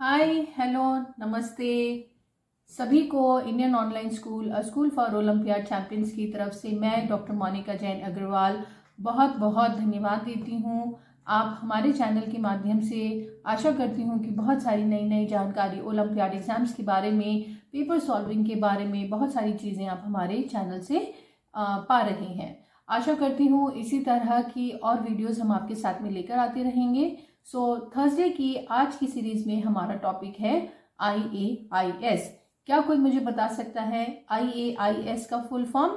Hi hello नमस्ते। सभी को Indian online school school for Olympiad champions की तरफ़ से मैं डॉक्टर मोनिका जैन अग्रवाल बहुत बहुत धन्यवाद देती हूँ। आप हमारे चैनल के माध्यम से आशा करती हूँ कि बहुत सारी नई नई जानकारी ओलंपियाड एग्ज़ाम्स के बारे में पेपर सॉल्विंग के बारे में, बहुत सारी चीज़ें आप हमारे चैनल से पा रहे हैं। आशा करती हूँ इसी तरह की और वीडियोस हम आपके साथ में लेकर आते रहेंगे। सो so, थर्सडे की आज की सीरीज़ में हमारा टॉपिक है आई ए आई एस क्या कोई मुझे बता सकता है आई ए आई एस का फुल फॉर्म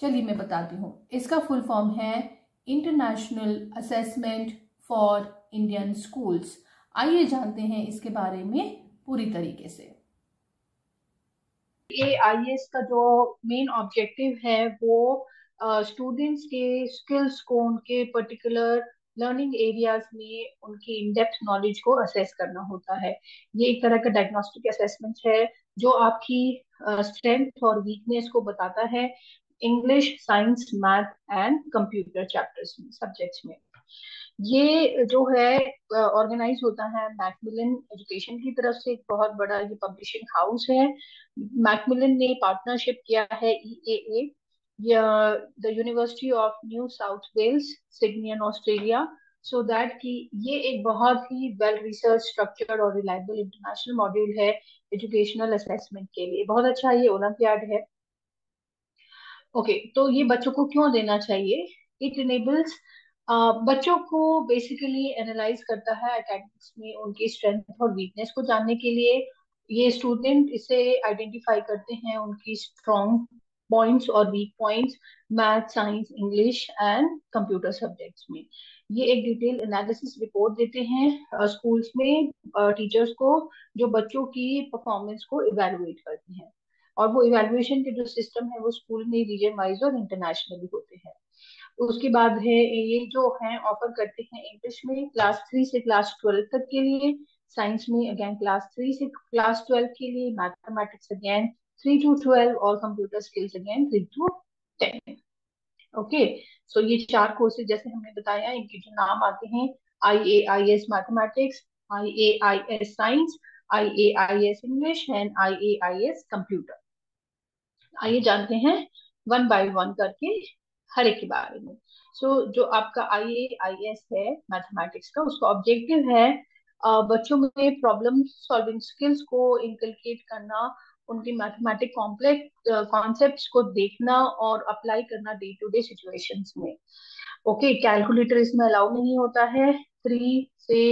चलिए मैं बताती हूँ। इसका फुल फॉर्म है international assessment for Indian schools आइए जानते हैं इसके बारे में पूरी तरीके से। ए आई एस का जो मेन ऑब्जेक्टिव है वो स्टूडेंट्स के स्किल्स को उनके पर्टिकुलर लर्निंग एरियाज़ में उनकी इनडेप्थ नॉलेज को असेस करना होता है। ये एक तरह का डायग्नोस्टिक असेसमेंट है जो आपकी स्ट्रेंथ uh, और वीकनेस को बताता है English science math and computer chapters में सब्जेक्ट्स में। ये जो है ऑर्गेनाइज uh, होता है मैकमिलन एजुकेशन की तरफ़ से एक बहुत बड़ा ये पब्लिशिंग हाउस है। मैकमिलन ने पार्टनरशिप किया है E A the university of New South Wales Sydney and Australia so that कि ये एक बहुत ही वेल रिसर्च स्ट्रक्चर्ड और रिलायबल इंटरनेशनल मॉड्यूल है एजुकेशनल असेसमेंट के लिए। बहुत अच्छा ये ओलंपियाड है। ओके okay, तो ये बच्चों को क्यों देना चाहिए? इट इनेबल्स बच्चों को बेसिकली एनालाइज करता है एकेडमिक्स में उनकी स्ट्रेंथ और वीकनेस को जानने के लिए। ये स्टूडेंट इसे आइडेंटिफाई करते हैं उनकी स्ट्रॉन्ग पॉइंट्स और weak points math science English and computer subjects में। ये एक डिटेल एनालिसिस रिपोर्ट देते हैं स्कूल्स में टीचर्स को, जो बच्चों की परफॉर्मेंस को इवेलुएट करते हैं। और वो इवेलुएशन के जो सिस्टम है, वो स्कूल में रीजन वाइज और इंटरनेशनली होते हैं। उसके बाद है, ये जो है ऑफ़र करते हैं इंग्लिश में क्लास थ्री से क्लास ट्वेल्व तक के लिए। साइंस में अगेन क्लास थ्री से क्लास ट्वेल्व के लिए। Mathematics again three to twelve और computer skills again three to ten okay so ये चार कोर्सेज जैसे हमने बताया इनके जो नाम आते हैं I A I S mathematics I A I S science I A I S English and I A I S computer आइए जानते हैं वन बाय वन करके हर एक के बारे में। सो so, जो आपका आई ए आई एस है मैथमेटिक्स का उसका ऑब्जेक्टिव है बच्चों में प्रॉब्लम सॉल्विंग स्किल्स को इंकलकेट करना उनके मैथमेटिक कॉम्प्लेक्स कॉन्सेप्ट को देखना और अप्लाई करना डे टू डे सिचुएशंस में। ओके कैलकुलेटर इसमें अलाउ नहीं होता है। थ्री से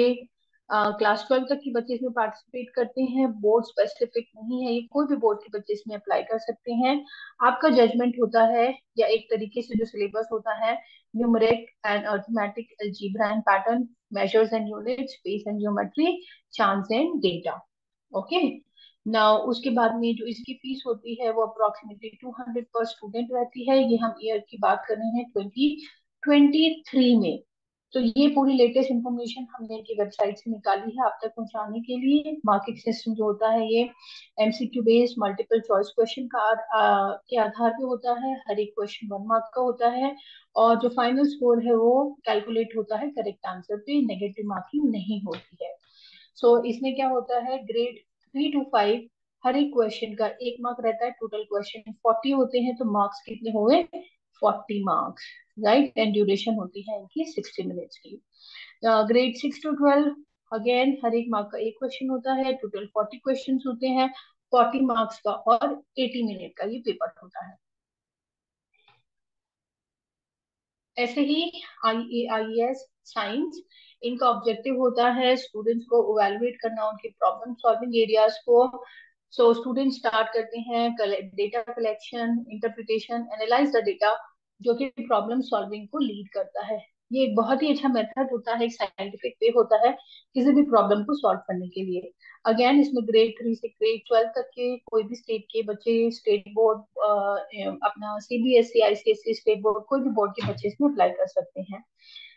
क्लास ट्वेल्व तक के बच्चे इसमें पार्टिसिपेट करते हैं। बोर्ड स्पेसिफिक नहीं है। ये कोई भी बोर्ड के बच्चे इसमें अप्लाई कर सकते हैं। आपका जजमेंट होता है या एक तरीके से जो सिलेबस होता है numeric and arithmetic algebra and pattern, measures and units, space and geometry, chance and data okay? ना उसके बाद में जो इसकी फ़ीस होती है वो approximately two hundred per student रहती है। ये हम ईयर की बात कर रहे हैं ट्वेंटी ट्वेंटी थ्री में। तो ये पूरी लेटेस्ट इन्फॉर्मेशन हमने इनकी वेबसाइट से निकाली है आप तक पहुँचाने के लिए। मार्किंग सिस्टम जो होता है ये MCQ based multiple choice question का आ, के आधार पे होता है। हर एक क्वेश्चन वन मार्क का होता है। और जो फाइनल स्कोर है वो कैलकुलेट होता है करेक्ट आंसर पे। नेगेटिव मार्किंग नहीं होती है। सो so, इसमें क्या होता है? ग्रेड थ्री टू फाइव हर एक क्वेश्चन का एक मार्क रहता है टोटल क्वेश्चन फोर्टी होते हैं तो मार्क्स कितने हुए forty marks right and duration होती है इनकी सिक्सटी मिनट्स की। Grade six to twelve again हर एक मार्क का एक क्वेश्चन होता है टोटल फोर्टी क्वेश्चन होते हैं फोर्टी मार्क्स का और एटी मिनट का ये पेपर होता है। ऐसे ही I A I S science इनका ऑब्जेक्टिव होता है स्टूडेंट्स को इवेलुएट करना, उनके प्रॉब्लम सॉल्विंग एरियाज़ को। सो स्टूडेंट स्टार्ट करते हैं data collection interpretation analyse the data जो कि प्रॉब्लम सॉल्विंग को लीड करता है। ये एक बहुत ही अच्छा मेथड होता है, एक साइंटिफिक वे होता है किसी भी प्रॉब्लम को सॉल्व करने के लिए। अगेन इसमें ग्रेड थ्री से ग्रेड ट्वेल्व तक के कोई भी स्टेट के बच्चे स्टेट बोर्ड अपना सीबीएसई आईसीएसई स्टेट बोर्ड कोई भी बोर्ड के बच्चे इसमें अप्लाई कर सकते हैं।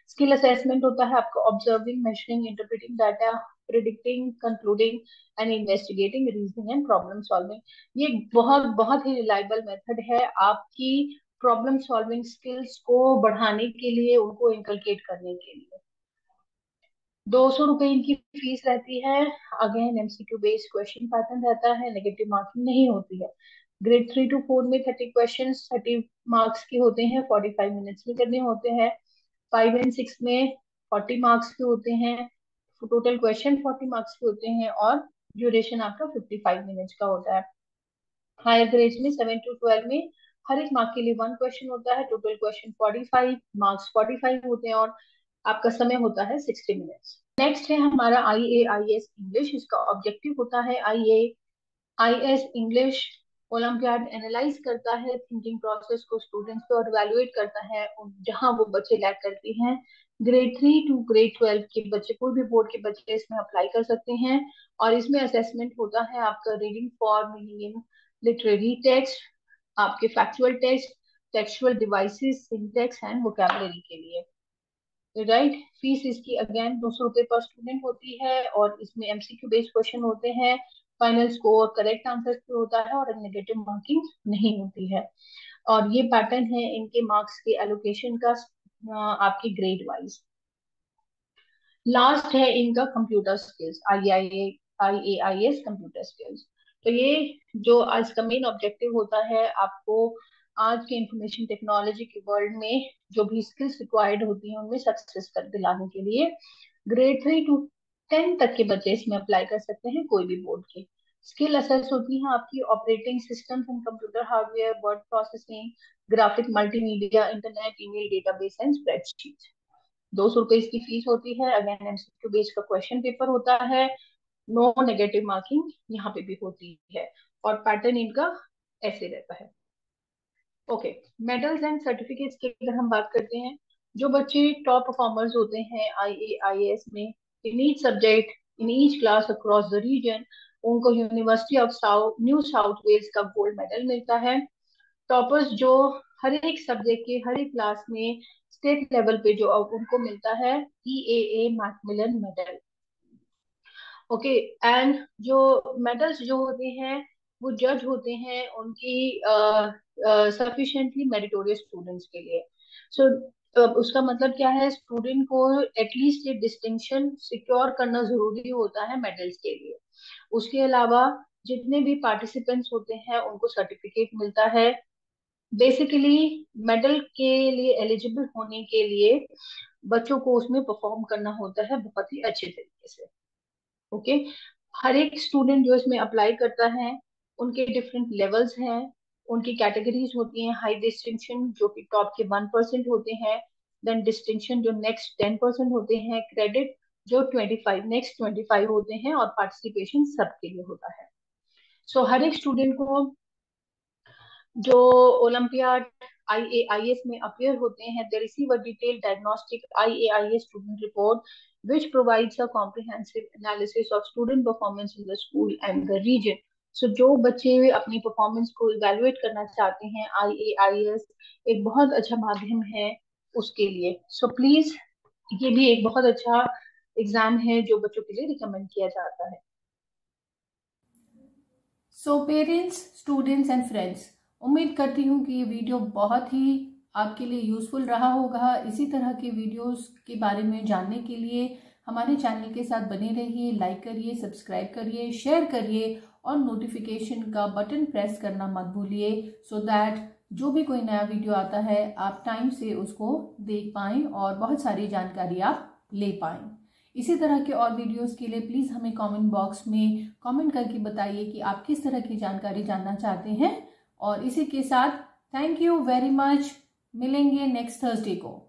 स्किल असेसमेंट होता है, आपका observing measuring interpreting data predicting concluding and investigating reasoning and problem solving ये बहुत बहुत ही रिलायबल मेथड है आपकी प्रॉब्लम सॉल्विंग स्किल्स को बढ़ाने के लिए, उनको इंकलकेट करने के लिए। दो सौ रुपए इनकी फ़ीस रहती है। Again MCQ based question pattern रहता है नेगेटिव मार्किंग नहीं होती है। ग्रेड थ्री टू फोर में थर्टी क्वेश्चन थर्टी मार्क्स के होते हैं फोर्टी फाइव मिनट्स में करने होते हैं। फाइव एंड सिक्स में फोर्टी मार्क्स के होते हैं टोटल क्वेश्चन फोर्टी मार्क्स के होते हैं और ड्यूरेशन आपका फिफ्टी फाइव मिनट्स का होता है। हायर ग्रेड में सेवन टू ट्वेल्व में हर एक मार्क के लिए वन क्वेश्चन होता है total question forty five marks forty five होते हैं और आपका समय होता है सिक्सटी मिनट्स नेक्स्ट है हमारा I A I S English इसका ऑब्जेक्टिव होता है I A I S English Olympiad analyse करता है थिंकिंग प्रोसेस को स्टूडेंट्स पे और इवेलुएट करता है जहाँ वो बच्चे लैक करते हैं। Grade three to grade twelve के बच्चे, कोई भी बोर्ड के बच्चे इसमें अप्लाई कर सकते हैं और इसमें असेसमेंट होता है आपका reading for meaning in literary text आपके factual text textual devices syntax and vocabulary के लिए। Right right? फ़ीस इसकी अगेन दो सौ रुपए पर स्टूडेंट होती है और इसमें एमसीक्यू बेस्ड क्वेश्चन होते हैं। फाइनल स्कोर करेक्ट आंसर होता है और नेगेटिव मार्किंग नहीं होती है। और ये पैटर्न है इनके मार्क्स के एलोकेशन का आपकी ग्रेड वाइज लास्ट है इनका computer skills I I I S computer skills तो ये जो आज का मेन ऑब्जेक्टिव होता है, आपको आज के इंफॉर्मेशन टेक्नोलॉजी के वर्ल्ड में जो भी स्किल्स रिक्वायर्ड होती हैं, उनमें सक्सेस कर दिलाने के लिए ग्रेड थ्री टू टेन तक के बच्चे इसमें अप्लाई कर सकते हैं कोई भी बोर्ड के। स्किल असेस होती है आपकी operating system computer hardware word processing graphic multimedia internet email database and spreadsheet दो सौ रुपए इसकी फ़ीस होती है। अगेन एमसीक्यू बेस का क्वेश्चन पेपर होता है। नो नेगेटिव मार्किंग यहाँ पे भी होती है। और पैटर्न इनका ऐसे रहता है। ओके मेडल्स एंड सर्टिफिकेट्स की अगर हम बात करते हैं, जो बच्चे टॉप परफॉर्मर्स होते हैं आई ए आई एस में in each subject in each class across the region उनको University of South New South Wales का गोल्ड मेडल मिलता है। टॉपर्स जो हर एक सब्जेक्ट के हर एक क्लास में स्टेट लेवल पे जो उनको मिलता है E A A Macmillan medal okay and जो मेडल्स जो होते हैं वो जज होते हैं उनकी सफिशिएंटली मेरिटोरियस स्टूडेंट्स के लिए। सो so, उसका मतलब क्या है? स्टूडेंट को एटलीस्ट ये डिस्टिंक्शन सिक्योर करना ज़रूरी होता है मेडल्स के लिए। उसके अलावा जितने भी पार्टिसिपेंट्स होते हैं, उनको सर्टिफिकेट मिलता है। बेसिकली मेडल के लिए एलिजिबल होने के लिए बच्चों को उसमें परफॉर्म करना होता है बहुत ही अच्छे तरीके से। Okay okay? हर एक स्टूडेंट जो इसमें अप्लाई करता है, उनके डिफरेंट लेवल्स हैं। उनकी कैटेगरीज होती हैं हाई डिस्टिंक्शन जो कि टॉप के वन परसेंट होते हैं देन डिस्टिंक्शन जो नेक्स्ट टेन परसेंट होते हैं क्रेडिट जो twenty five next twenty five होते हैं और पार्टिसिपेशन सबके लिए होता है। सो so, हर एक स्टूडेंट को जो Olympiad I A I S में अपेयर होते हैं they receive a detail diagnostic I A I S student report provides a comprehensive analysis of student performance in the school and the region so so, जो बच्चे अपनी performance को evaluate करना चाहते हैं आई ए आई एस एक बहुत अच्छा माध्यम है उसके लिए। सो so, प्लीज़ ये भी एक बहुत अच्छा एग्ज़ाम है जो बच्चों के लिए रिकमेंड किया जाता है। So parents students and friends उम्मीद करती हूँ कि ये वीडियो बहुत ही आपके लिए यूज़फुल रहा होगा। इसी तरह के वीडियोस के बारे में जानने के लिए हमारे चैनल के साथ बने रहिए लाइक करिए सब्सक्राइब करिए शेयर करिए और नोटिफिकेशन का बटन प्रेस करना मत भूलिए सो दैट जो भी कोई नया वीडियो आता है, आप टाइम से उसको देख पाएँ और बहुत सारी जानकारी आप ले पाएँ। इसी तरह के और वीडियोस के लिए प्लीज़ हमें कमेंट बॉक्स में कमेंट करके बताइए कि आप किस तरह की जानकारी जानना चाहते हैं। और इसी के साथ थैंक यू वेरी मच मिलेंगे नेक्स्ट थर्सडे को।